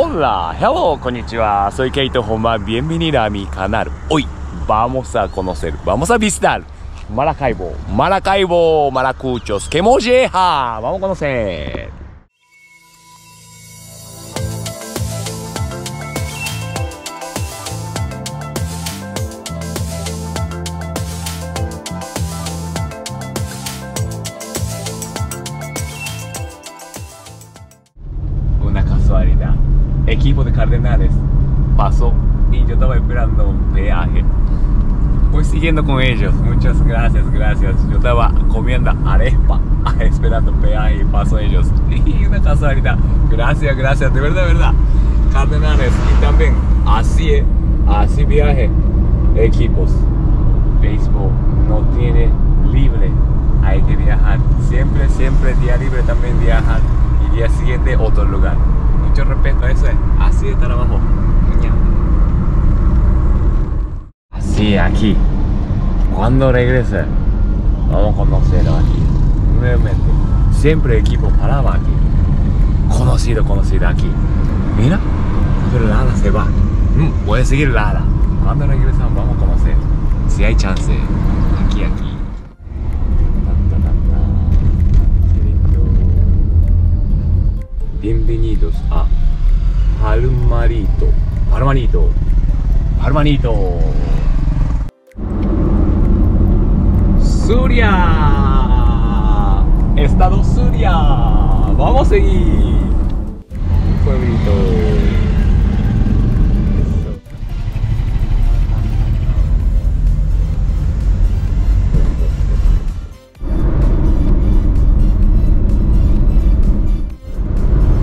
オン、ハロー、こんにちは。ソイケイトホンマ、ビエンビニラミカナル。おい、バモサコノセル、バモサビスダル。マラカイボ、マラカイボ、マラクーチョス、ケモジェハー、バモコノセ。Con ellos. Muchas gracias, gracias. Yo estaba comiendo arepa esperando peaje y pasó ellos. Y una casualidad. Gracias, gracias. De verdad, verdad. Cardenales. Y también así. Así viaje. Equipos. Béisbol no tiene libre. Hay que viajar. Siempre, siempre día libre también viajar. Y día siguiente otro lugar. Mucho respeto a eso. es Así de trabajo. Así aquí. Cuando regrese, vamos a conocerlo aquí. Nuevamente. Siempre equipo paraba aquí. Conocido, conocido aquí. Mira, pero Lara se va. Mm, puede seguir Lara. Cuando regresamos, vamos a conocer. Si hay chance. Aquí, aquí. Bienvenidos a Palmarito. Palmarito. Palmarito. Suria. Estado Suria. Vamos a seguir. Pueblito.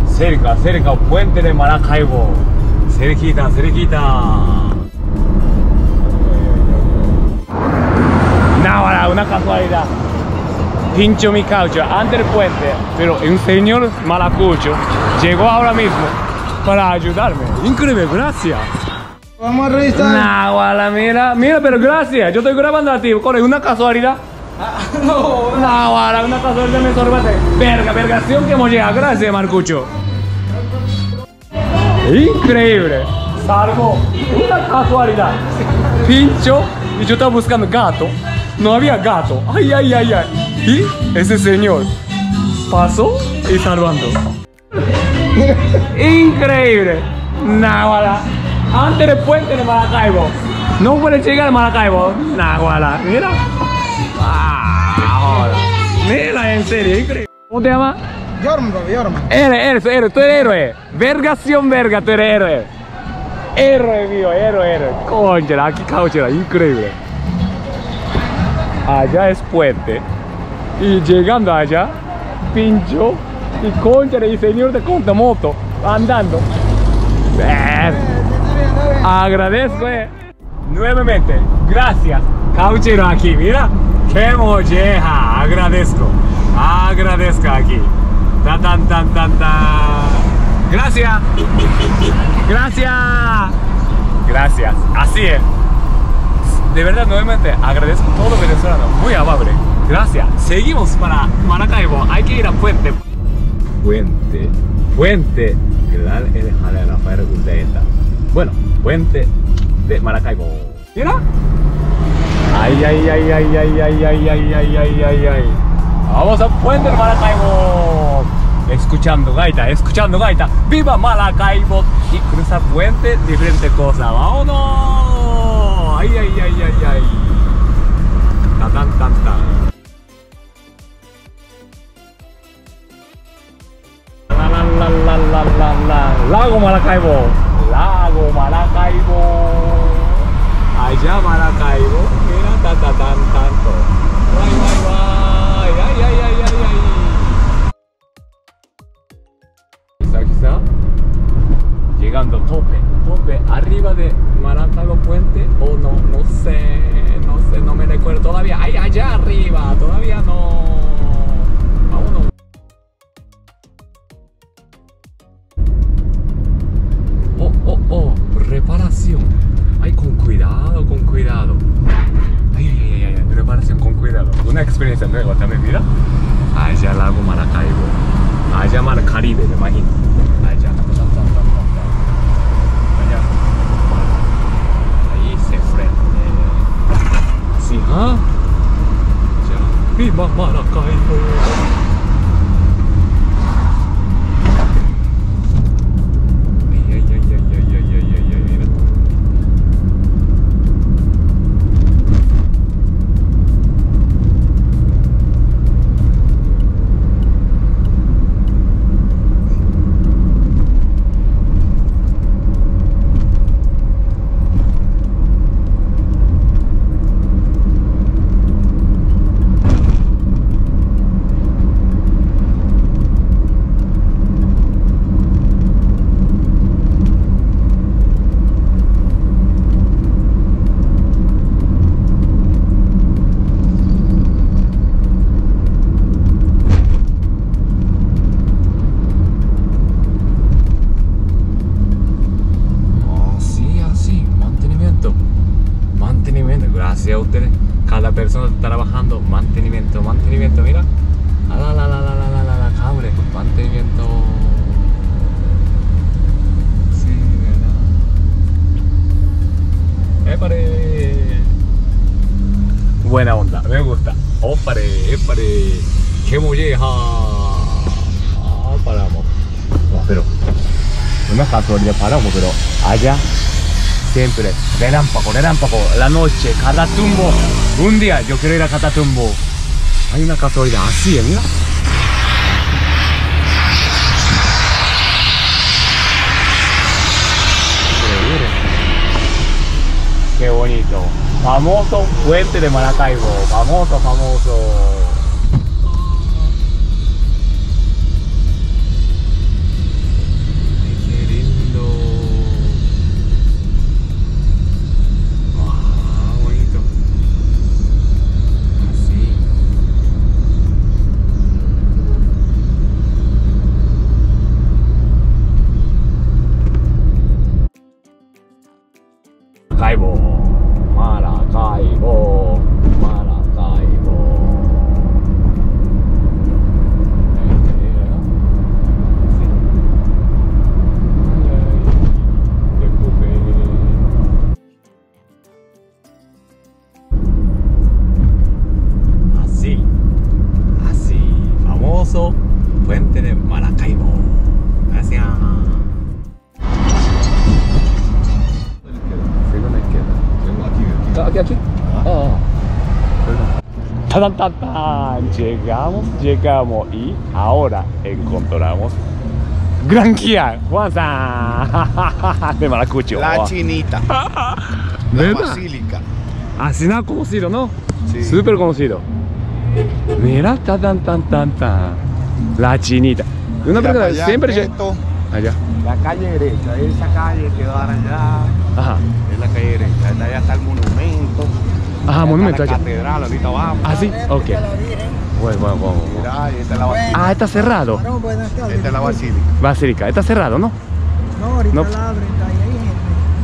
Cerca, cerca, puente de Maracaibo. Cerquita, cerquita. Náhuara, una casualidad. Pincho mi caucho ante el puente, pero un señor malacucho llegó ahora mismo para ayudarme. Increíble, gracias. Vamos a revisar. Náhuara, mira, mira, pero gracias. Yo estoy grabando a ti, con una casualidad. No, Náhuara, una casualidad me sorprende. Verga, vergación que hemos llegado. Gracias, Marcucho. Increíble. Salvo una casualidad. Pincho y yo estaba buscando gato. No había gato. Ay, ay, ay, ay. Y ese señor pasó y salvando. Increíble. Náhuara. Antes del puente de Maracaibo. No puede llegar a Maracaibo. Náhuara. Mira. Ah. Mira, en serio, increíble. ¿Cómo te llamas? Yorman, papi, Yorman. Eres, eres, eres, tú eres héroe. Vergación verga, tú eres héroe. Héroe mío, héroe, héroe. Conchera, aquí cauchera, increíble. Allá es puente. Y llegando allá, pincho y conchera y señor de contamoto andando. Agradezco, eh. Nuevamente, gracias. Cauchero aquí, mira. Qué molleja. Agradezco. Agradezco aquí. Tan, tan, tan, tan, tan. Gracias. Gracias. Gracias. Así es. De verdad, nuevamente, agradezco a todo venezolano. Muy amable. Gracias. Seguimos para Maracaibo. Hay que ir a Puente. Puente. Puente. Gran Alejandra Rafael Gundeta. Bueno, Puente de Maracaibo. Mira. Ay, ay, ay, ay, ay, ay, ay, ay, ay, ay, ay, ay. Vamos a Puente de Maracaibo. Escuchando gaita, escuchando gaita. ¡Viva Maracaibo! Y cruza puente, diferente cosa. ¡Vámonos! ¡Ay, ay, ay, ay, ay! Tan, tan, tan, tan. La, la, la, la, la, la, la. Lago Maracaibo. Lago Maracaibo. Allá Maracaibo. Mira, tan, tan, tan, tanto. Guay, guay, guay. Ay, ay, ay, ay, ay. Quizá, quizá. Tope, tope, arriba de Maracaibo Puente o no, no sé, no sé, no me recuerdo todavía. Ay, allá arriba, todavía no. Oh, oh, oh, reparación. Ay, con cuidado, con cuidado. Ay, ay, ay, ay, reparación con cuidado. Una experiencia nueva también, mira. Allá Lago Maracaibo. Allá Mar Caribe, me imagino. Allá. ままあなんか gracias a ustedes. Cada persona está trabajando, mantenimiento, mantenimiento, mira. Ah, La la la la la la la la mantenimiento. Sí, verdad. ¡Épare! Buena onda, me gusta. ¡Ópare, épare! ¡Qué molleja! Ah, paramos. No, pero una casualidad paramos, pero allá siempre relámpago, relámpago, la noche, Catatumbo. Un día yo quiero ir a Catatumbo. Hay una casualidad así, ¿eh? mira. Qué bonito. Famoso puente de Maracaibo. Famoso, famoso. ライ。Llegamos, llegamos y ahora encontramos Gran Kia, Juanza de Maracucho. La Wow. chinita, la basílica. Así nada conocido, ¿no? Sí. Súper conocido. Mira, tan, tan, tan, tan, tan. La chinita. Una Mira pregunta, para allá, siempre esto, Allá. La calle derecha, esa calle que va allá, Ajá. es la calle derecha. Allá está el monumento. Ajá, monumento allá. La catedral, ahorita vamos. Ah, sí, ok. Bueno, bueno, bueno. Mira, ahí está la basílica. Ah, está cerrado. Varón, buenas tardes. Esta es la basílica. Basílica, está cerrado, ¿no? No, ahorita No. la abren, está ahí hay gente.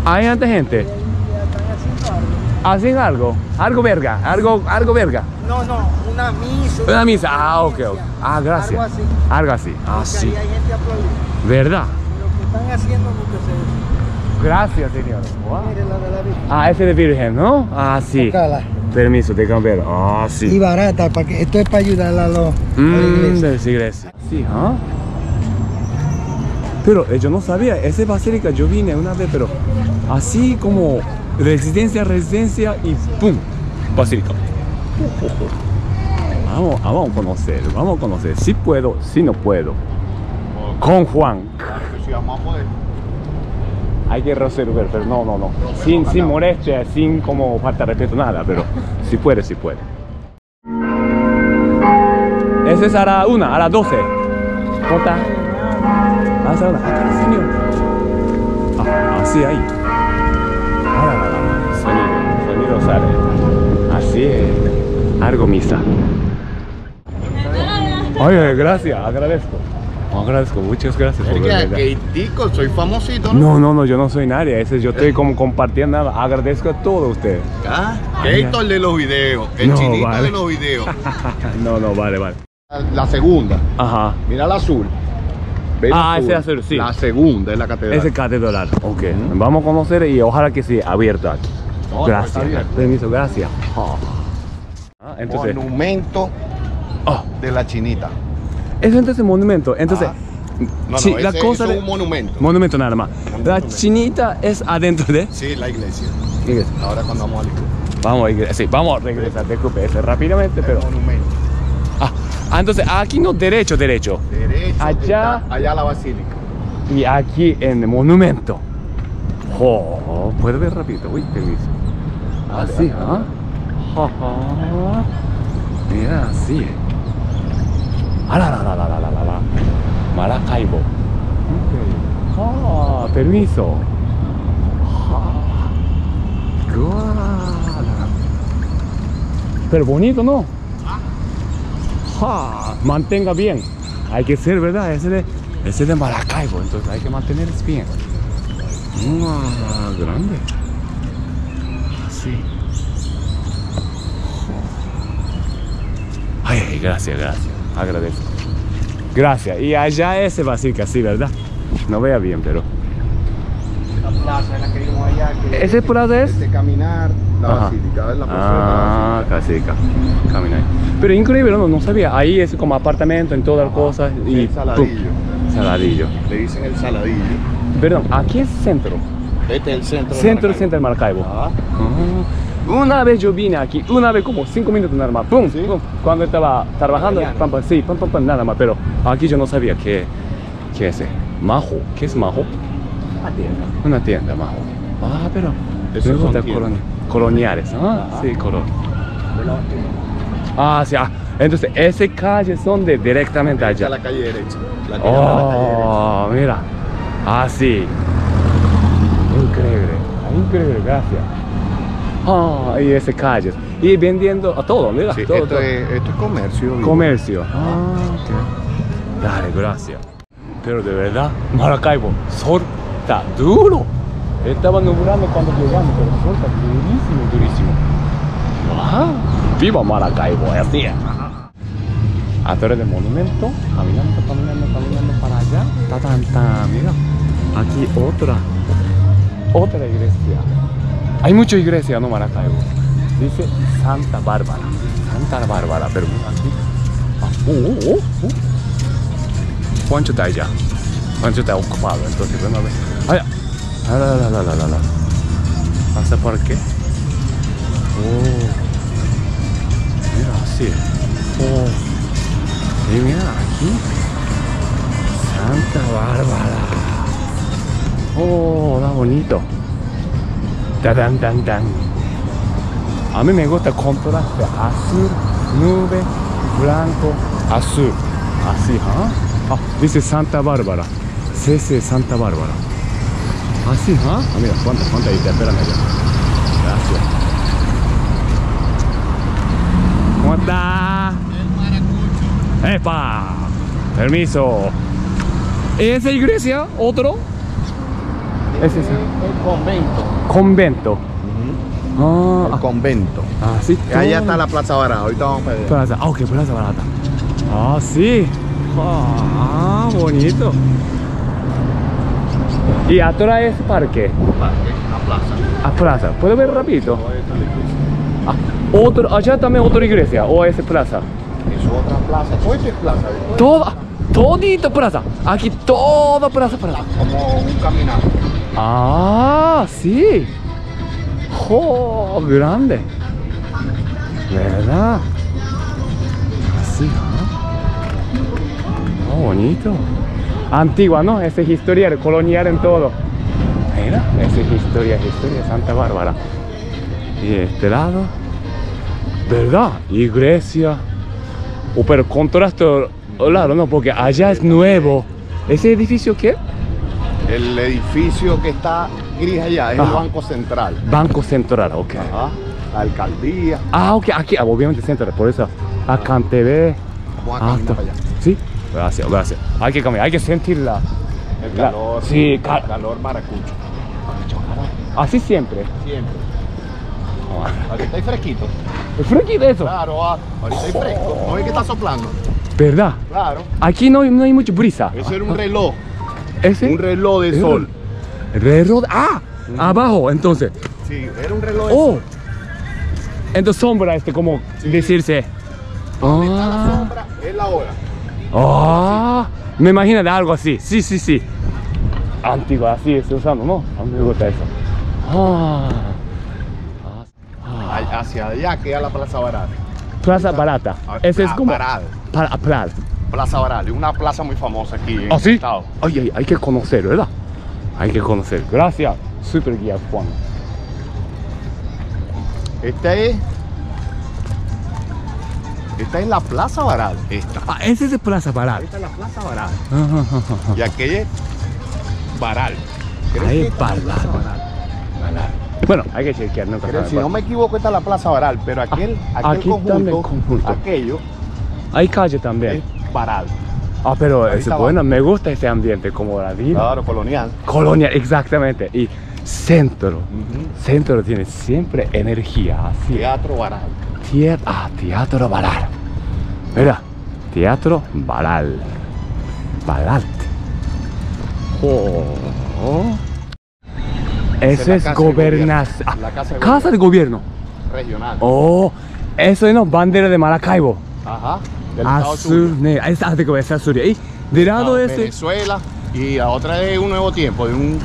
Hay antes gente. Ahí están haciendo algo. Hacen algo. Algo verga. Algo, algo verga. No, no, una misa. Una misa. Ah, ok, ok. Ah, gracias. Algo así. Algo así. Ah, sí. ahí hay gente aplaudiendo. ¿Verdad? Lo que están haciendo mucho se Gracias, señor. Wow. Mire la de la Virgen. Ah, ese de Virgen, ¿no? Ah, sí. Tócala. Permiso, te cambiar. Ah, Y sí. barata, para que, esto es para ayudar a, los, a la Mmm, iglesia. de esa iglesia. Sí, ¿ah? Pero eh, yo no sabía, ese basílica yo vine una vez, pero así como residencia, residencia y ¡pum! Basílica. Vamos, vamos a conocer, vamos a conocer. Si puedo, si no puedo. Con Juan. Claro que sí, vamos a poder. Hay que resolver, pero no, no, no. Sin, sin molestia, sin como falta de respeto, nada, pero si puede, si puede. Ese es a la una, a las 12. ¿Cómo está? Ah, es la una. Ah, el señor. Ah, así ahí. Ah. Sonido, sonido sale. Así es. Algo misa. Oye, gracias, agradezco. Agradezco, muchas gracias por que tico, soy famosito, ¿no? No, no, no, yo no soy nadie. Ese yo estoy como compartiendo nada. Agradezco a todos ustedes. Ah, Gator de los videos, el No, chinito vale. de los videos. no, no, vale, vale. La segunda, Ajá. mira la azul. ¿Ve la Ah, ese azul, sí. La segunda es la catedral. Ese catedral. Ok. Vamos a conocer y ojalá que sea abierto aquí. No, no, gracias. Permiso, gracias. Ah, entonces. Monumento Oh, de la chinita. Eso entonces es monumento. Entonces, Ah. No, chi- no, la ese- cosa ese es un monumento. Monumento nada más. La monumento. chinita es adentro de... sí, la iglesia. Iglesia. Ahora cuando vamos a la iglesia. Vamos a iglesia. Sí, vamos a regresar. Disculpe, ese rápidamente, pero... Monumento. Ah, ah, entonces aquí no derecho, derecho. Derecho. Allá. allá la basílica. Y aquí en el monumento. Oh, ¿Puede ver rápido? Uy, permiso. Así, ¿ah? Mira, así. Ah, la, la, la, la, la, la, la, la. Maracaibo. Ok. Ah, permiso. Ja. Guau. Pero bonito, ¿no? Ja. Mantenga bien. Hay que ser, ¿verdad? Ese de, ese de Maracaibo, entonces hay que mantenerse bien. Ah, grande. Sí. Ay, gracias, gracias. Agradezco. Gracias. Y allá ese basílica, sí, ¿verdad? No vea bien, pero. La plaza en la que vimos allá. Que ¿Ese plaza es? de caminar, la Ajá. basílica. Es la plaza Ah, casita. Camina ahí. Pero increíble, no, no sabía. Ahí es como apartamento en todas las cosas. Y El saladillo. pum, saladillo. de la Le dicen el saladillo. Perdón, aquí es centro. Este es el centro. de Centro, Maracaibo. centro de Maracaibo. Ah, Ah, Una vez yo vine aquí, una vez como cinco minutos nada más, pum, ¿Sí? pum, cuando estaba trabajando, Mañana. pam, pam, sí, pam, pam, pam, nada más, pero aquí yo no sabía qué, qué es, Majo, ¿qué es Majo? una tienda. Una tienda, Majo. Ah, pero me gusta coloni- coloniales, ah, Ajá. sí, basílica. Ah, sí, ah, entonces esas calles son de directamente allá. la calle derecha. La que llama la calle derecha. Oh, mira, así. Increíble, increíble, gracias. Ah, y ese calles. Y vendiendo a todo, mira, Sí, todo, esto, todo. Es, esto es comercio. vivo. Comercio. Ah, ok. Dale, gracias. Pero de verdad, Maracaibo, sol está duro. Estaba nublando cuando llegamos, pero el sol está durísimo, durísimo. Ajá. Viva Maracaibo, es así. A Torre del Monumento, caminando, caminando, caminando para allá. Ta, tan, tan, mira. Aquí otra, otra iglesia. Hay muchas iglesias, ¿no? Maracaibo. Dice Santa Bárbara. Santa Bárbara, pero mira aquí. Ah, oh, oh, oh, oh. Juancho está allá. Juancho está ocupado, entonces ven a ver. Allá. Ah, la, la, la, la, la, la. ¿Pasa por qué? Oh. Mira, así. Oh. Y mira, aquí. Santa Bárbara. Oh, está bonito. A mí me gusta el contraste azul, nube, blanco, azul. Así, ¿ah? Ah, dice Santa Bárbara. CC Santa Bárbara. Así, ¿ah? Ah, mira, cuántas, cuántas ahí esperan allá. Gracias. ¿Cómo está? ¡Epa! Permiso. ¿Esa iglesia? ¿Otro? Es esa. El convento. Convento. Ah, El convento. ah, sí. Y allá está la Plaza Barada. Ahorita vamos para allá. Plaza. Ah, ok, plaza barata. Ah, sí. Ah, bonito. ¿Y atrás es parque? Parque, la plaza. A plaza. ¿Puedo ver rapidito? Ah, otro, allá también otra iglesia o es plaza. Es otra plaza. Todo es plaza. Toda, todita plaza. Aquí toda plaza, plaza. Como un caminante. Ah, sí. Oh, grande. ¿Verdad? Así, ¿no? Oh, bonito. Antigua, ¿no? Es historia colonial en todo. Mira, esa es historia, historia Santa Bárbara. Y este lado, ¿verdad? Iglesia. Oh, pero contraste, claro, ¿no? Porque allá es nuevo. ¿Ese edificio qué? El edificio que está gris allá es Ajá. el Banco Central. Banco Central, ok. Ajá. La alcaldía. Ah, ok, aquí, ah, obviamente Central, por eso. Acá en TV. Vamos a Ah, caminar está. para allá. Sí, gracias, gracias. Hay que caminar, hay que sentir la. El la- calor. Sí, el ca- calor maracucho. así siempre. Siempre. Ahorita hay fresquito. Es fresquito eso. Claro, ah, ahorita hay fresco. ¿No ves que está soplando? ¿Verdad? Claro. Aquí no, no hay mucha brisa. Ese era un reloj. ¿Ese? Un reloj de sol. Reloj. Ah, abajo, entonces. Sí, era un reloj de Oh. sol. Entonces sombra, este, como decirse. Está la Ah, sombra es la hora. Ah, me imagino de algo así. Sí, sí, sí. Antiguo, así se usando, ¿no? A mí me gusta eso. Ah. Ay- Hacia allá queda la Plaza Baral. Plaza Barata. Ah, Ese es como. Baral. Para. Plaza Baral, es una plaza muy famosa aquí en ¿Ah, sí? el estado. Ay, ay, hay que conocer, ¿verdad? Hay que conocer. Gracias, super guía Juan. Esta es. Esta es la Plaza Baral. Esta. Ah, es de Plaza Baral. Esta es la Plaza Baral. Ajá, ajá, ajá. Y aquella es Baral. Ahí es Baral. Baral. Baral. Bueno, hay que chequear, nunca sabe si no me equivoco, esta es la Plaza Baral, pero aquel, aquel aquí conjunto, aquello Hay calle también. es Ah, pero es bueno, me gusta ese ambiente como la vida. Claro, colonial. Colonia, exactamente. Y centro. Centro tiene siempre energía, así. Teatro Baral. Tie- ah, Teatro Baral. Mira, Teatro Baral. Baral. Oh. Es gobernación. de casa de gobierno. Regional. Oh, eso es no, bandera de Maracaibo. Ajá. Del estado Azul, negra. Esa, ah, es Zulia. Y de lado Ah, ese. Venezuela. Y la otra es un nuevo tiempo, de un,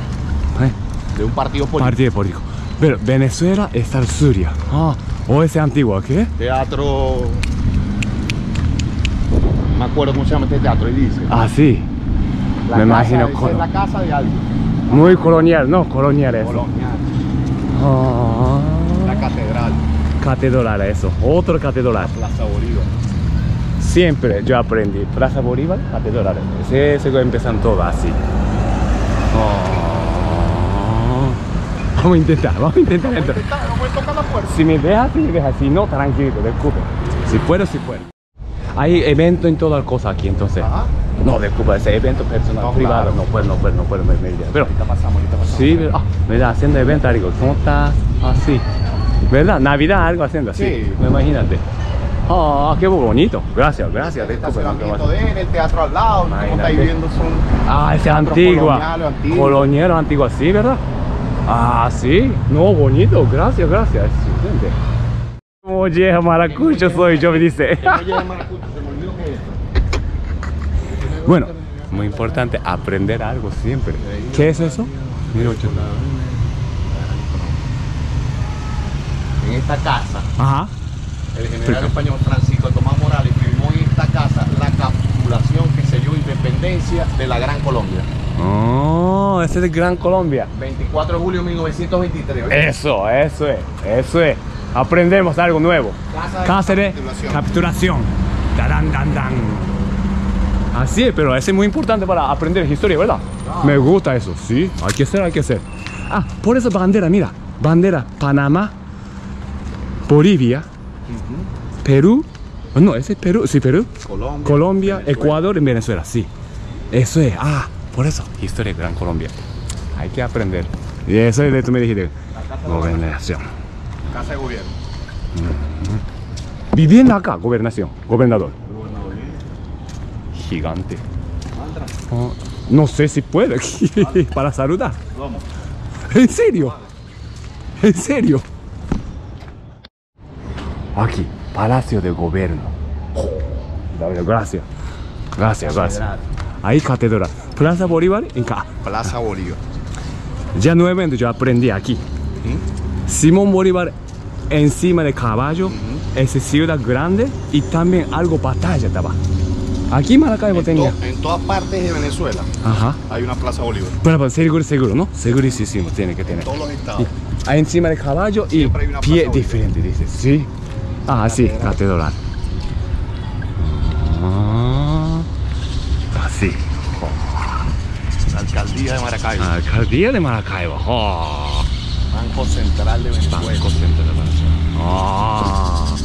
Ay, de un partido político. Partido político. Pero Venezuela el Zulia. Ah, o ese antiguo, ¿qué? Teatro. Me acuerdo cómo se llama este teatro, y dice. Ah, sí. La me imagino colo- es la casa de alguien. Muy colonial, no, colonial eso. Colonial. Ah, La catedral. catedral eso, otro catedral. Plaza Bolívar. Siempre yo aprendí. Plaza Bolívar, catedral. Ese se empiezan todas así. Ah. Vamos a intentar, vamos a intentar entrar. No puedes tocar la puerta. Si me dejas, si me dejas, si no, tranquilo, disculpe. Si puedo, si puedo. Hay evento en todas las cosas aquí, entonces. Ajá. No, disculpa, ese evento personal, No, privado, claro. no puedo, no puedo, no puedo, me, me- pero Ahorita pasamos, ahorita pasamos. sí, ah, mira, haciendo evento, digo, ¿cómo estás? Así, ¿verdad? Navidad, algo haciendo así, Sí. me imagínate. Ah, qué bonito, gracias, gracias, El estacionamiento de él, el teatro al lado, como estáis viendo son Ah, ese teatros antigua, coloniero antiguo, así, ¿verdad? Ah, sí, no, bonito, gracias, gracias, excelente. Oye, maracucho soy yo, me dice. Bueno, muy importante aprender algo siempre. ¿Qué es eso? Mira. En esta casa, Ajá. El general español Francisco Tomás Morales firmó en esta casa la capitulación que selló independencia de la Gran Colombia. Oh, ese es de Gran Colombia. 24 de julio de 1923. Eso, eso es, eso es. Aprendemos algo nuevo. Casa de Cáceres, capitulación. capturación. Tarán, dan, dan. Así es, pero ese es muy importante para aprender historia, ¿verdad? Me gusta eso, sí. Hay que ser, hay que ser. Ah, por eso bandera, mira. Bandera Panamá, Bolivia, Perú. Oh, No, ese es Perú, sí, Perú. Colombia, Colombia, Venezuela. Ecuador y Venezuela, sí. Eso es. Ah, por eso. Historia de Gran Colombia. Hay que aprender. Y eso es de tú me dijiste. Gobernación. Casa de gobierno. Viviendo acá, gobernación, gobernador. Gigante. Oh, no sé si puede para saludar. ¿En serio? ¿En serio? Aquí, Palacio de Gobierno. Gracias. Gracias, gracias. Ahí catedral. Plaza Bolívar en acá. Plaza Bolívar. Ya nuevamente yo aprendí aquí. Simón Bolívar encima de caballo, es ciudad grande y también algo batalla estaba. Aquí en Maracaibo En, tenía. to- en todas partes de Venezuela Ajá. hay una Plaza Bolívar. Pero, pero seguro, seguro, ¿no? Segurísimo tiene que En tener. todos los estados. Ahí encima de caballo y Siempre pie diferente, dice. Sí. Ah, sí, catedral. Ah, así. La alcaldía de Maracaibo. Alcaldía de Maracaibo. Oh. Banco Central de Venezuela. Banco Central de Venezuela. Ah,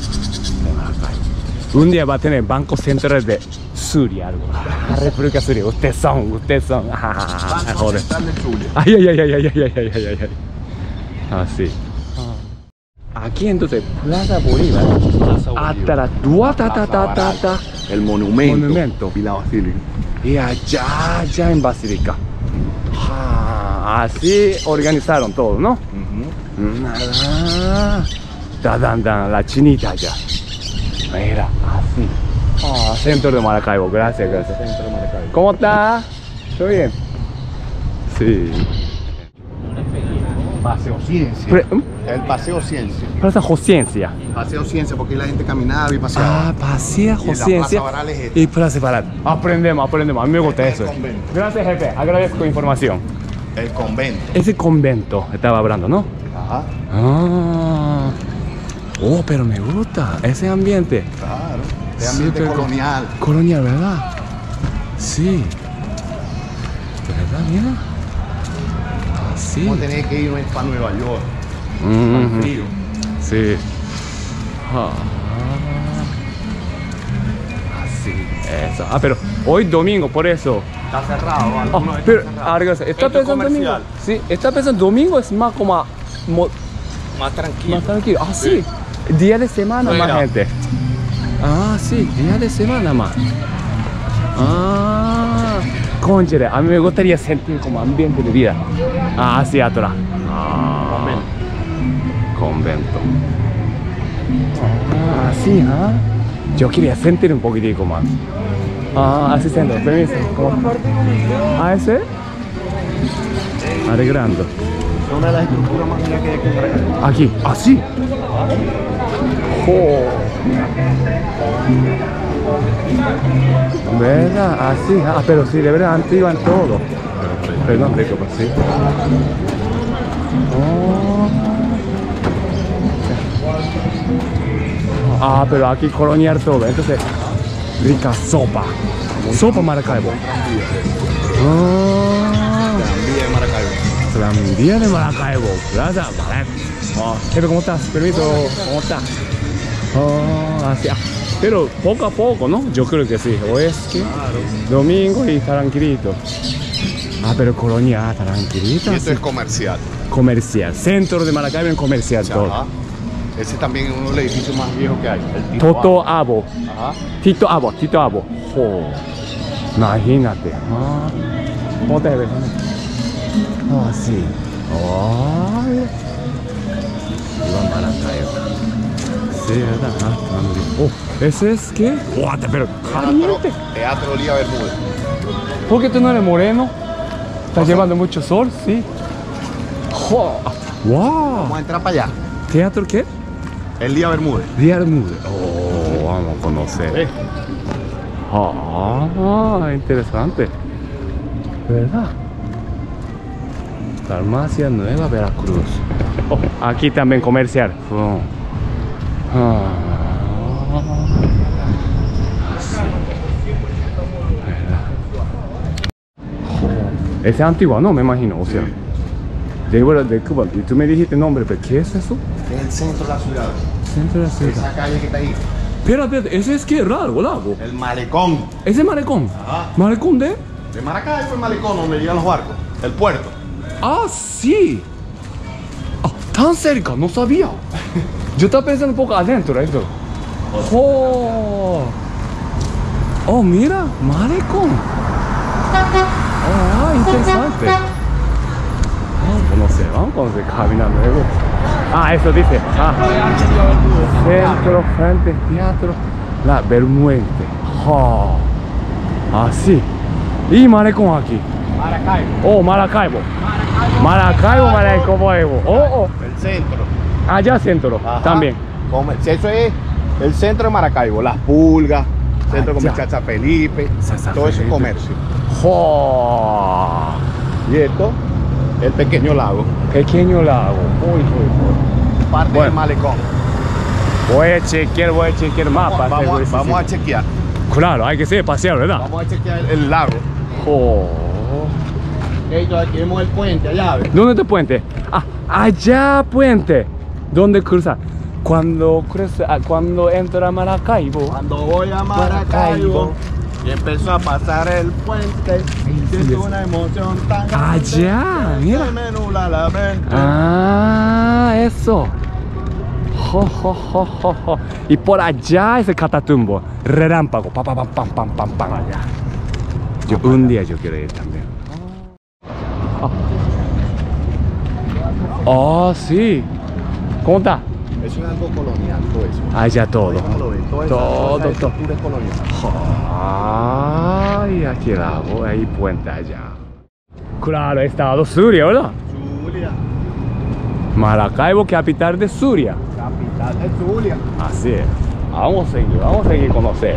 de Maracaibo. Un día va a tener Banco Central de Suria, algo. Ah, República Suria. Ustedes son, ustedes son. Ah, Banco joder. Central de ay, ay, ay, ay, ay, ay, ay, ay, ay. Así. Aquí entonces, Plaza Bolívar. Hasta la tua, ta, ta, ta, ta, ta. El monumento. Monumento. Y la basílica. Y allá, allá en Basílica. Ah, así organizaron todo, ¿no? Nada. Da, dan, dan, la chinita allá. Mira, así. Ah, centro de Maracaibo, gracias, gracias. Centro de Maracaibo. ¿Cómo está? ¿Todo bien? Sí. Paseo Ciencia. Pre-. El Paseo Ciencia. Plaza Josciencia. Paseo Ciencia, porque la gente caminaba y paseaba. Ah, Pasea Y la Josciencia. Plaza Baral es esta. Y Plaza Baral. Aprendemos, aprendemos. A mí me gusta eso. convento. Gracias, jefe. Agradezco la información. El convento. Ese convento estaba hablando, ¿no? Ajá, Ah. Oh, pero me gusta ese ambiente. claro. De ambiente colonial. Colonial, ¿verdad? Sí. ¿Verdad? Mira. Vamos a tener que irnos para Nueva York. Mhm. Al frío. Sí. Ah. Así. Eso. Ah, pero hoy domingo, por eso. Está cerrado, Ah, algunos están pero, cerrados. ah. ¿Está Esto es pensando domingo? comercial. Sí, está pensando domingo es más como mo- Más tranquilo. más tranquilo. Ah, sí. Día de semana más gente. Ah, sí, día de semana más. Ah, a mí me gustaría sentir como ambiente de vida. Ah, así atrás. Ah, convento. Ah, así, ¿ah? Yo quería sentir un poquitico más. Ah, asistente, permiso. ¿Cómo? Ah, ese. Arreglando. Es una de las estructuras más grandes que hay aquí en. Aquí, así. ¿Verdad? Así, ah, pero sí, de verdad, antes iban todos. Perdón, rico, pues sí. Oh. Ah, pero aquí colonial todo, entonces, rica sopa. Sopa Maracaibo. Ah. Tranvía de Maracaibo. Tranvía de Maracaibo, Plaza Barat. Ah, jefe, ¿cómo estás? Permiso, ¿cómo estás? Ah, así, ah, pero poco a poco, ¿no? Yo creo que sí. O es que domingo y tranquilito. Ah, pero colonia, tranquilito. Y esto así. es comercial. Comercial. Centro de Maracaibo en comercial todo. Ese también es uno de los edificios más viejos que hay. El Tito Toto Abo. Ajá. Tito Abo, Tito Abo. Jo. Imagínate. Ah. ¿Cómo te ves? Ah, sí. Ay. Iba Maracaibo. Sí, ¿verdad? Ah. Oh, ¿ese es qué? What, pero Teatro, caliente. Teatro Lía Bermúdez. ¿Por qué tú no eres moreno? ¿Estás llevando mucho sol? Sí. Jo. Wow. Vamos a entrar para allá. ¿Teatro qué? El Lía Bermúdez. Día Bermúdez. Oh, vamos a conocer. Eh, Ah, interesante. ¿Verdad? Farmacia Nueva Veracruz. Oh, aquí también comercial. Oh. Ah. Ese es antiguo, ¿no? Me imagino, o sea. De, Cuba. Y tú me dijiste nombre, pero ¿qué es eso? es el centro de la ciudad. Centro de la ciudad. Esa calle que está ahí. Espérate, ese es que raro, lago. El malecón. Ese malecón. Ajá. ¿Malecón de? De Maracaibo el malecón donde llegan los barcos. El puerto. Ah, sí. Ah, tan cerca, no sabía. Yo estaba pensando un poco adentro, esto. Oh, oh mira, malecón. Ah, interesante. Vamos a conocer, vamos a conocer caminando. luego. Ah, eso dice. Ah. Centro, frente, teatro, la Bermuente. Oh. Así. Y malecón aquí. Maracaibo. Oh, Maracaibo. Maracaibo, Maracaibo. Oh, oh. El centro. Allá centro Ajá. también. Eso es el centro de Maracaibo. Las pulgas. Centro comercial San Felipe. Todo eso es Felipe. comercio. Oh, Y esto, el pequeño lago. pequeño lago. Uy, uy, uy. Parte Bueno. del malecón. Voy a chequear, voy a chequear mapa. Vamos, a, vamos a chequear. Claro, hay que ser pasear, ¿verdad? Vamos a chequear el, el lago. Oh. Esto aquí vemos el puente allá. ¿ves? ¿Dónde está el puente? Ah, allá puente. ¿Dónde cruza? Cuando cruza, ah, cuando entra a Maracaibo. Cuando voy a Maracaibo. Maracaibo y empezó a pasar el puente, siento una emoción tan grande Allá, que mira. se me nubla la mente. Ah, eso. Jo, jo, jo. Y por allá ese catatumbo, relámpago, pam, pam, pam, pam, pam, pam, allá. Yo, un día yo quiero ir también. Ah, Ah, sí. ¿Cómo está? Es algo colonial, todo eso. Todo. Toda esa- Todo, esa todo. estructura es colonial. Ay, aquí abajo hay puente allá. Claro, estado Suria, ¿verdad? Zulia, Maracaibo, capital de Suria. capital de Zulia. Así es. Vamos a seguir, vamos a seguir conocer.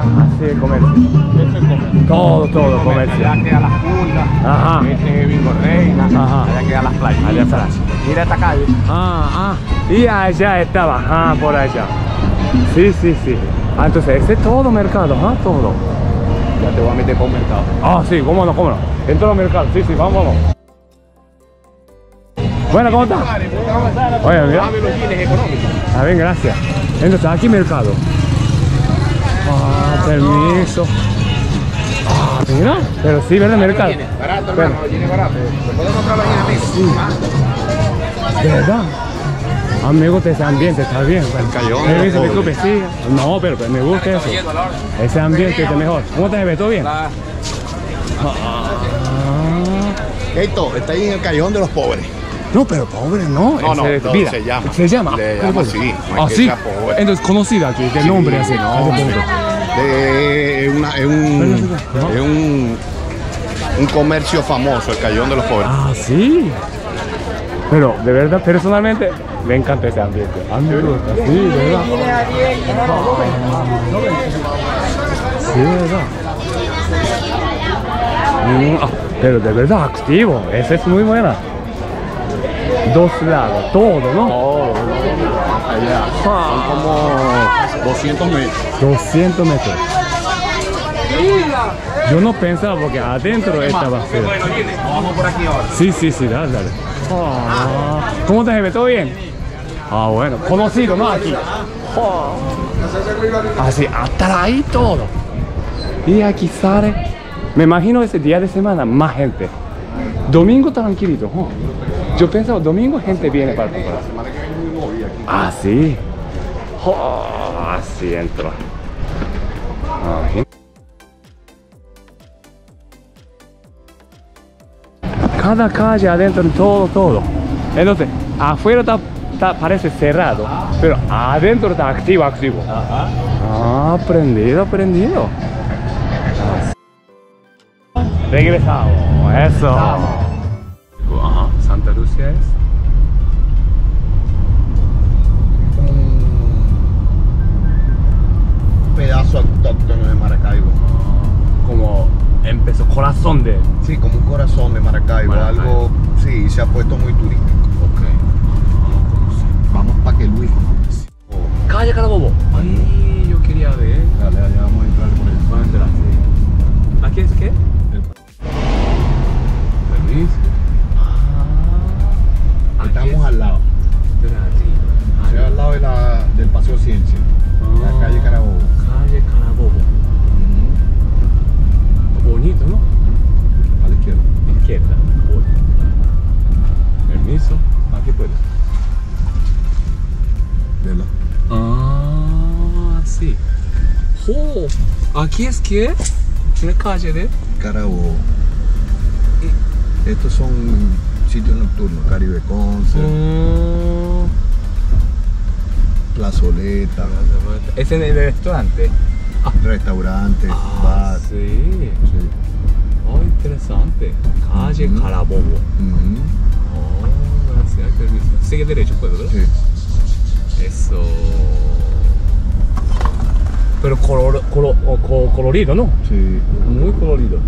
Así es comercio. Eso es comercio. Todo, todo comercio. Allá queda las pulgas. Ajá. Este es Bingo Reina. Ajá. Allá queda las playas. Allá atrás. Mira esta calle. Ah, ah. Y allá estaba, ah, por allá. Sí, sí, sí. Ah, entonces, ese es todo mercado, ah, todo. Ya te voy a meter por mercado. Ah, sí, cómo no, cómo no. En todos los mercados, sí, sí, vamos, vamos. Bueno, ¿cómo está? Oye, mira. Bienes económicos. Ah, bien, gracias. Entonces, aquí mercado. Ah, permiso. Ah, mira. Pero sí, ¿verdad? Mercado. Barato, Bueno. hermano. Viene barato. ¿Se puede comprar bienes, amigo? Ah, ¿Verdad? Amigo, ese ambiente está bien. El cayón de los dice, pobres. disculpe, sí. No, pero, me gusta eso. Ese ambiente es mejor. ¿Cómo te ves? ¿Todo bien? Ah, Esto está ahí en el callejón de los pobres. No, pero pobre no. No, no, no, mira, se llama. Se llama. Le ¿Cómo llama se así, Ah, sí. Entonces, conocida aquí, de nombre así. No, de- es, una- es un, es un, un comercio famoso, el callejón de los pobres. Ah, sí. Pero, de verdad, personalmente, me encanta ese ambiente. A mí me gusta, sí, de verdad. Sí, de verdad. Mm, ah, pero de verdad, activo. Esa es muy buena. Dos lados, todo, ¿no? Allá. Son como 200 metros. 200 metros. Yo no pensaba porque adentro estaba vacío. Vamos por aquí ahora. Sí, sí, sí, dale, dale. Ah, ¿Cómo te ves? ¿Todo bien? Ah, bueno, conocido, ¿no? Aquí. Ah. Así, hasta ahí todo. Y aquí sale, me imagino ese día de semana, más gente. Domingo tranquilito. oh. Yo pensaba, domingo gente viene para comprar. Ah, sí. Oh, así entro. Ah, cada calle adentro, todo, todo. Entonces, afuera está, está- parece cerrado, pero adentro está activo, activo. Ah, aprendido, aprendido. Ah, Regresamos, eso. Ajá, Santa Lucia es. Un pedazo autóctono de Maracaibo. Como empezó corazón de. Sí, como un corazón de Maracaibo. Maracaibo. Algo, sí, se ha puesto muy turístico. Vamos para que Luis. Calle Carabobo. Ay, yo quería ver. Dale, allá vamos a entrar por el entrar. ¿Aquí es qué? Permiso. Ah, Estamos al lado. Estoy al lado de la, del Paseo Ciencia. La Ah. calle Carabobo. Calle Carabobo. Bonito, ¿no? A la izquierda. Izquierda. Permiso. Aquí puedes. De la. Ah, sí. Oh, aquí es que una calle de. Carabobo. Estos son sitios nocturnos. Caribe Concert, Mm, plazoleta, es en el restaurante. restaurantes, Ah, bar. sí. Sí. Oh, interesante. Calle Ujú. Carabobo. Ujú. Oh, gracias. Permiso. Sigue derecho, puedo, ¿verdad? Sí. Eso. Pero color, colo- o- co- colorido, ¿no? Sí. Muy colorido.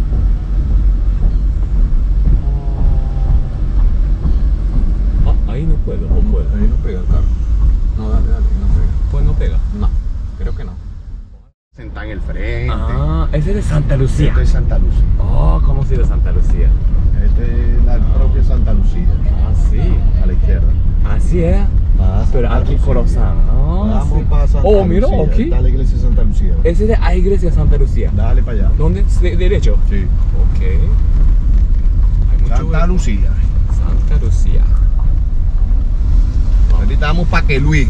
Ahí no puedo, o puedo. Ahí no pega el carro. No, dale, dale, no pega. Pues no pega. No, creo que no. Senta en el frente. Ah, ese es de Santa Lucía. Esto es Santa Lucía. Oh, conocido Santa Lucía. Este es la propia Santa Lucía. Ah, sí. A la izquierda. Así es. Pero aquí. Corozán. Ah, Vamos sí. para Santa Oh, mira, Lucía. aquí. Está la iglesia de Santa Lucía. Ese es de la iglesia Santa Lucía. Dale para allá. ¿Dónde? De- derecho. Sí. Ok. Hay mucho Santa bueno. Lucía. Santa Lucía. Ahorita vamos para que Luis.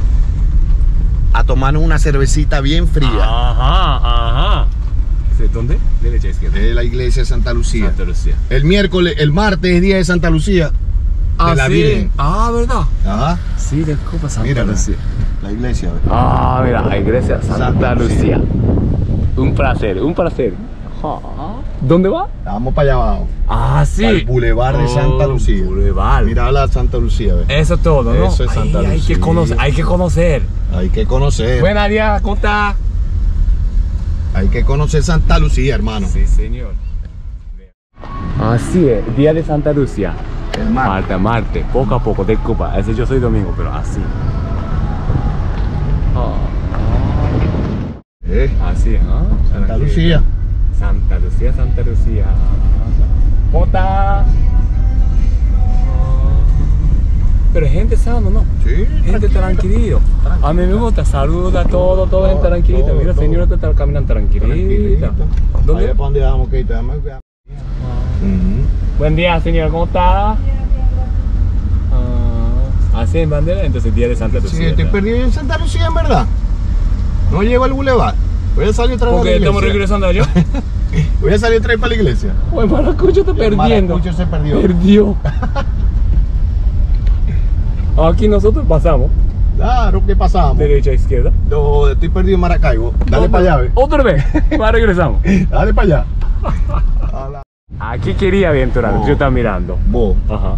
A tomarnos una cervecita bien fría. Ajá, ajá. Sí, ¿Dónde? Derecha, izquierda. de la iglesia de Santa Lucía. Santa Lucía. El miércoles, el martes es día de Santa Lucía. Ah, de la sí. Virgen. Ah, ¿verdad? Ajá. Sí, de Copa Santa Mírala. Lucía. La iglesia. Ah, mira, la iglesia Santa, Santa Lucía. Lucía. Un placer, un placer. Ah, ¿Dónde va? Vamos para allá abajo. Ah, sí. Al Boulevard de Santa Lucía. Boulevard. Mira la Santa Lucía. ve. Eso todo, ¿no? Eso es Santa Ay, Hay que Lucía. conocer, hay que conocer. Hay que conocer. Buenos días, ¿cómo está? Hay que conocer Santa Lucía, hermano. Sí, señor. Así es, día de Santa Lucía. El mar. Marta, Marte, poco a poco, de Cuba. Ese yo soy domingo, pero así. Eh, Así, ¿no? Santa Tranquilo. Lucía. Santa Lucía, Santa Lucía. Jota. Pero gente sana, ¿no? Sí. Gente tranquilo. A mí me gusta, saluda todo, todo gente tranquilita. Mira, todo. señorita está caminando tranquilita. Tranquilito. ¿Dónde? Donde vamos, que Ujú. Buen día, señor, ¿cómo está? Ah, así en bandera, entonces día de Santa Sí, Lucía. estoy perdido en Santa Lucía, en verdad. No llego al boulevard. Voy a salir otra vez Porque iglesia. estamos regresando allá. Voy a salir otra vez para la iglesia. Pues Maracucho está perdiendo. maracucho se perdió. Perdió. Aquí nosotros pasamos, Claro, ¿qué pasamos? derecha, izquierda. No, estoy perdido en Maracaibo. Dale para allá, ve. Otra vez. Va, regresamos. Dale para allá. Aquí quería aventurar, Oh. yo estaba mirando. Vos. Ajá.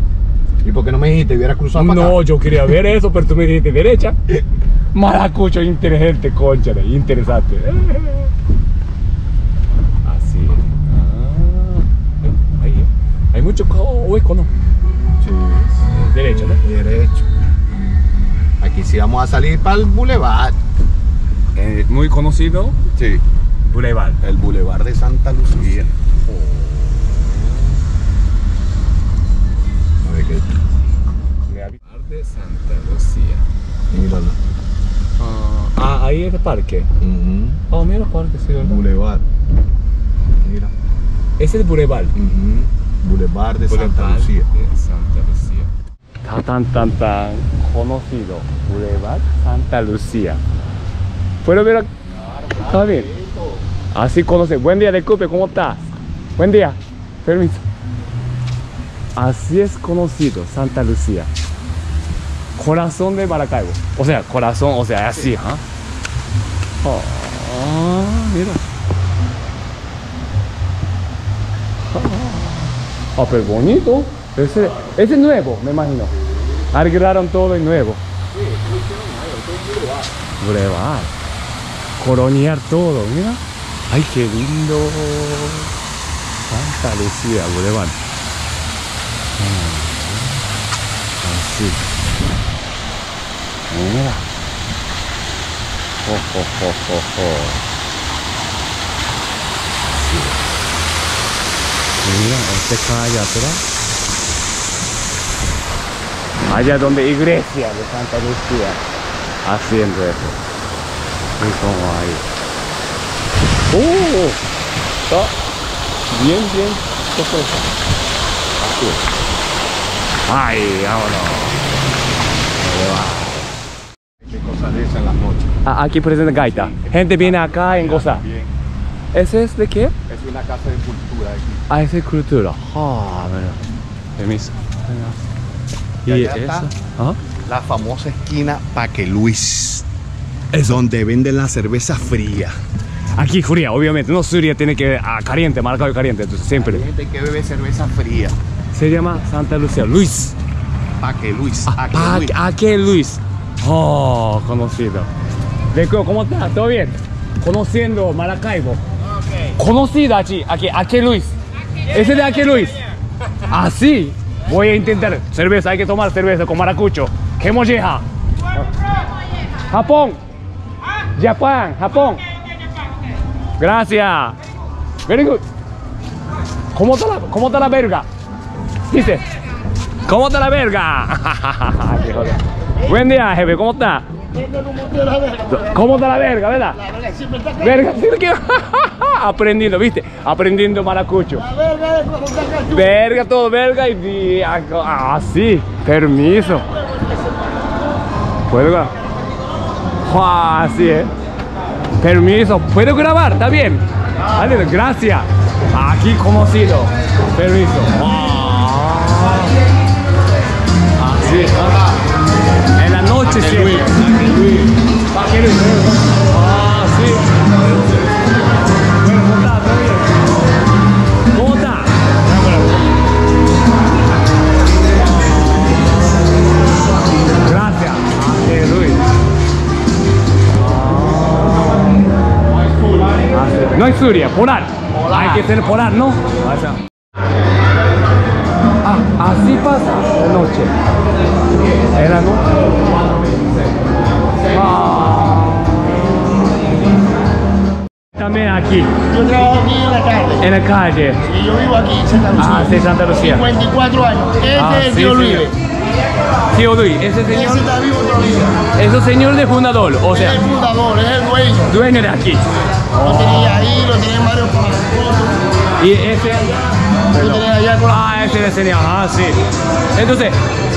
¿Y por qué no me dijiste? Hubiera cruzado para No, acá. yo quería ver eso, pero tú me dijiste derecha. Maracucho, inteligente, concha, interesante. Así. Ah, ahí, eh. Hay mucho co- hueco, ¿no? Sí. Derecha, ¿no? Derecho. Aquí sí vamos a salir para el boulevard. Eh, muy conocido, Sí. Boulevard. El boulevard de Santa Lucía. A ver qué. De Santa Lucía. Míralo. Ah, ahí es el parque. Ujú. Oh, mira el parque, sí, ¿verdad? Boulevard. Mira. Ese es el Boulevard. Ujú. Boulevard de Santa Lucía. de Santa Lucía. Está tan, tan, tan conocido. Boulevard Santa Lucía. ¿Puedo ver? Está bien. Así conoce. Buen día, disculpe, ¿cómo estás? Buen día. Permiso. Así es conocido Santa Lucía. Corazón de Maracaibo. O sea, corazón, o sea, así, ¿ah? Oh, mira. Ah, pero bonito. Ese, ese es nuevo, me imagino. Arreglaron todo y nuevo. Boulevard. Coronear todo, mira. Ay, qué lindo. Santa Lucía, Boulevard. Ah, Así. Mira. Oh, oh, oh. Mira, este calle atrás. Allá donde iglesia de Santa Lucía haciendo eso. Y como ahí. ¡Uh! Está bien, bien. Así. ¡Ay, vámonos! Ahí va. ¿Qué cosas de esas en las noches? Ah, Aquí presente gaita. Gente viene acá en gozar. ¿Ese es de qué? Es una casa de cultura aquí. Ah, es cultura. Ah, mira. Permiso. Y ¿Y está. ¿Ah? La famosa esquina Paque Luis. Es donde venden la cerveza fría. Aquí, Julia, obviamente. No, Suria tiene que. Ah, caliente, marcado caliente. Entonces, siempre. Hay gente que bebe cerveza fría. Se llama Santa Lucía. Luis. Paque Luis. Ah, Paque Luis. Oh, conocido. Deco, ¿cómo estás? ¿Todo bien? Conociendo Maracaibo. Conocida aquí, aquí, aquel Luis. Ese de aquel Luis. Así. Voy a intentar. Cerveza, hay que tomar cerveza con maracucho. ¿Qué molleja? Japón. Japón, Japón. Gracias. Very good. ¿Cómo está la, cómo está la verga? ¿Viste? ¿Cómo está la verga? Buen día, jefe, ¿cómo está? ¿Cómo está la verga, verdad? Verga, sí que aprendiendo, ¿viste? Aprendiendo maracucho. Verga, todo verga y di- ah, sí, permiso. ¿Puedo grabar? Ah, sí, eh. Permiso, ¿puedo grabar? ¿Está bien? Vale, gracias. Aquí conocido. Permiso. Ah. Así, ¿no? En la noche siempre. Ah, sí. Bueno, ¿cómo está? ¿Cómo está? Gracias. Ah, que Luis. Ah. No hay Suria, polar. Hay que ser polar, ¿no? Vaya. Ah, así pasa la noche. La noche. Ah. También aquí, Yo trabajo aquí en la tarde. en la calle. Y yo vivo aquí en Santa Lucía. Ah, sí, Santa Lucía. 54 años. Este Ah, es el sí, tío. Luis. Tío Luis, ese señor, Ese está vivo todavía. ese señor de fundador, o Es el fundador, es el dueño. dueño de aquí. Lo tenía ahí, lo tenía en varios fotos. Y ese, Allá con ah, ese es el señor, ah, sí. Entonces,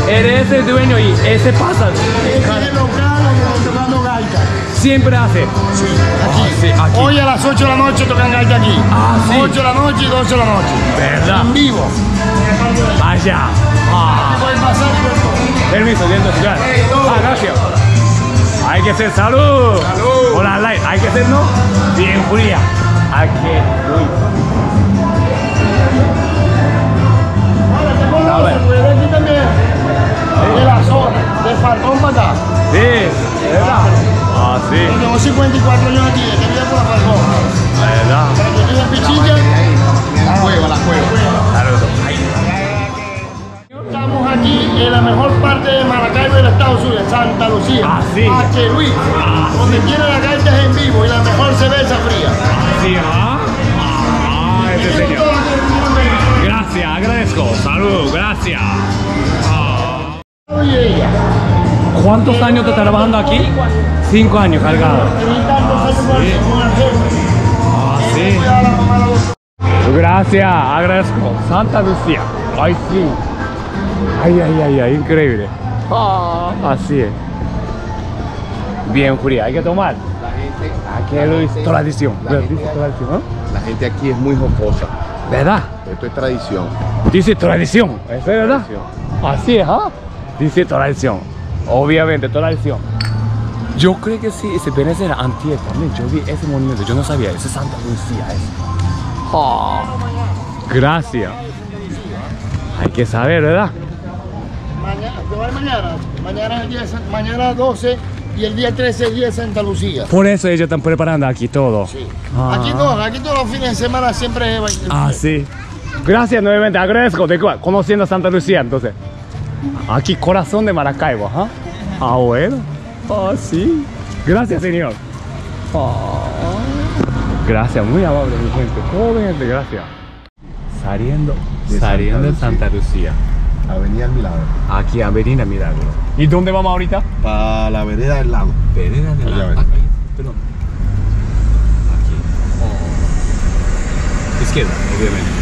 eres el dueño y ese pasa, Ese es el local tocando gaita. siempre hace. Sí, Ah, aquí. sí, aquí. Hoy a las 8 de la noche tocan gaita aquí. Ah, sí. 8 de la noche y 12 de la noche. ¿Verdad? En vivo. Vaya. Ah, permiso, dentro ciudad. Ah, gracias. Hay que ser salud. Salud. Hola, like. Hay que ser, ¿no? Bien fría. Aquí, Luis. Ahora A ver. aquí también. De la zona, de Falcón para acá. Sí, ¿verdad? Ah, sí, Yo tengo 54 años aquí, de que vivo por la Falcón. ¿verdad? Para que tú en Pichicha, La cueva, la cueva. Saludos. estamos aquí en la mejor parte de Maracaibo del Estado Zulia, Santa Lucía. Ah, sí. Acheruí, donde tiene la gaita en vivo y la mejor cerveza fría. Sí, ¿ah? Ah, ese Tiene señor. Gracias, agradezco. Salud, gracias. ¿Cuántos años te trabajando aquí? Cinco años cargado. Ah, sí. Gracias, agradezco. Santa Lucía. Ay, sí. Ay, ay, ay, ay, increíble. Ah, así es. Bien, Julia, hay que tomar. La gente, Aquí es tradición. La gente- Dice tradición, ¿no? la gente aquí es muy jocosa. ¿Verdad? Esto es tradición. Dice tradición. ¿Eso es verdad? Tradición. Así es, ¿ah? Dice tradición. Obviamente, tradición. Yo creo que sí, ese pertenece a antier también. Yo vi ese monumento, yo no sabía, ese es Santa Lucía. Ese. Ah, gracias. Hay que saber, ¿verdad? Mañana, ¿te vas mañana? Mañana es el día de San- mañana 12 y el día 13 es el día de Santa Lucía. Por eso ellos están preparando aquí todo. Sí. Ah. Aquí no, aquí todos los fines de semana siempre es baile. Ah, sí. Gracias nuevamente, agradezco de conociendo a Santa Lucía, entonces. Aquí, corazón de Maracaibo, ¿ah? Ah, bueno. Ah, sí. Gracias, señor. Ah. Gracias, muy amable, mi gente. Joven gente, gracias. Saliendo, De saliendo de Santa Lucía. Avenida El Milagro. Aquí, Avenida Milagro. ¿Y dónde vamos ahorita? Para la vereda del lado. Vereda de Allá la ven. aquí. Perdón. Aquí. Oh. Izquierda, obviamente.